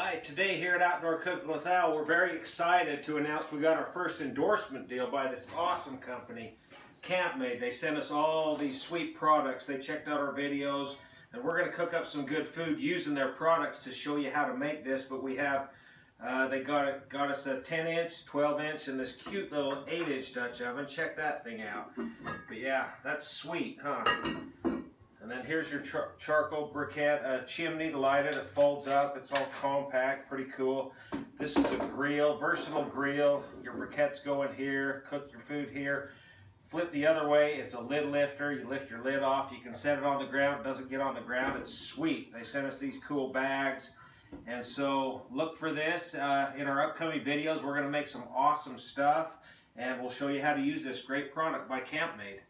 Hi, today here at Outdoor Cooking with Al, we're very excited to announce we got our first endorsement deal by this awesome company, CampMaid. They sent us all these sweet products. They checked out our videos, and we're going to cook up some good food using their products to show you how to make this. But we have, uh, they got it, got us a 10 inch, 12 inch, and this cute little 8 inch Dutch oven. Check that thing out. But yeah, that's sweet, huh? And here's your char charcoal briquette uh, chimney to light it. It folds up. It's all compact, pretty cool. This is a grill, versatile grill. Your briquettes go in here, cook your food here. Flip the other way, it's a lid lifter. You lift your lid off. You can set it on the ground. It doesn't get on the ground. It's sweet. They sent us these cool bags. And so look for this uh, in our upcoming videos. We're going to make some awesome stuff. And we'll show you how to use this great product by CampMaid.